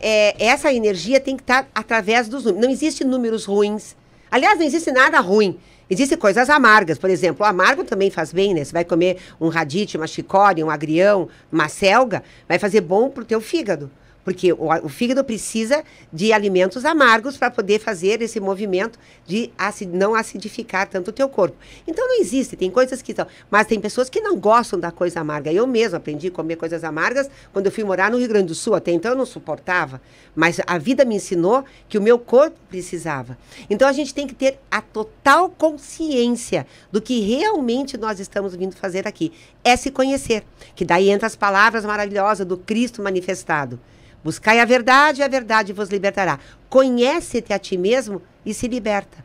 é, essa energia tem que estar através dos números. Não existe números ruins. Aliás, não existe nada ruim. Existem coisas amargas, por exemplo, o amargo também faz bem, né? Você vai comer um radite, uma chicória, um agrião, uma selga, vai fazer bom pro teu fígado. Porque o, o fígado precisa de alimentos amargos para poder fazer esse movimento de acid, não acidificar tanto o teu corpo. Então não existe, tem coisas que são. Mas tem pessoas que não gostam da coisa amarga. Eu mesmo aprendi a comer coisas amargas quando eu fui morar no Rio Grande do Sul. Até então eu não suportava. Mas a vida me ensinou que o meu corpo precisava. Então a gente tem que ter a total consciência do que realmente nós estamos vindo fazer aqui. É se conhecer. Que daí entra as palavras maravilhosas do Cristo manifestado. Buscai a verdade a verdade vos libertará. Conhece-te a ti mesmo e se liberta.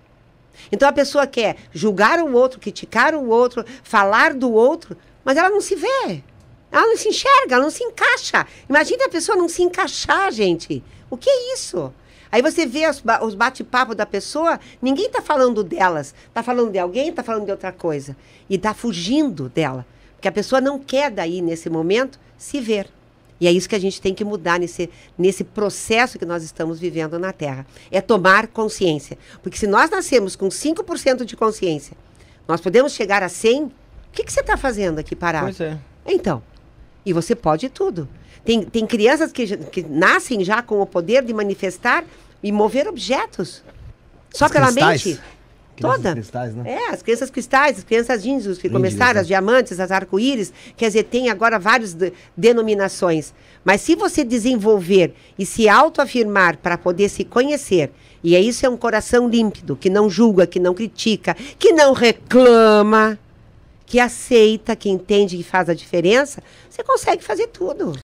Então a pessoa quer julgar o outro, criticar o outro, falar do outro, mas ela não se vê. Ela não se enxerga, ela não se encaixa. Imagina a pessoa não se encaixar, gente. O que é isso? Aí você vê os, os bate-papos da pessoa, ninguém está falando delas. Está falando de alguém, está falando de outra coisa. E está fugindo dela. Porque a pessoa não quer daí, nesse momento, se ver. E é isso que a gente tem que mudar nesse, nesse processo que nós estamos vivendo na Terra. É tomar consciência. Porque se nós nascemos com 5% de consciência, nós podemos chegar a 100, o que, que você está fazendo aqui parado? Pois é. Então, e você pode tudo. Tem, tem crianças que, que nascem já com o poder de manifestar e mover objetos. Só As pela cristais. mente. Crianças Toda. cristais, né? É, as crianças cristais, as crianças índios que Índios, começaram, né? as diamantes, as arco-íris, quer dizer, tem agora várias de- denominações. Mas se você desenvolver e se autoafirmar para poder se conhecer, e é isso é um coração límpido, que não julga, que não critica, que não reclama, que aceita, que entende que faz a diferença, você consegue fazer tudo.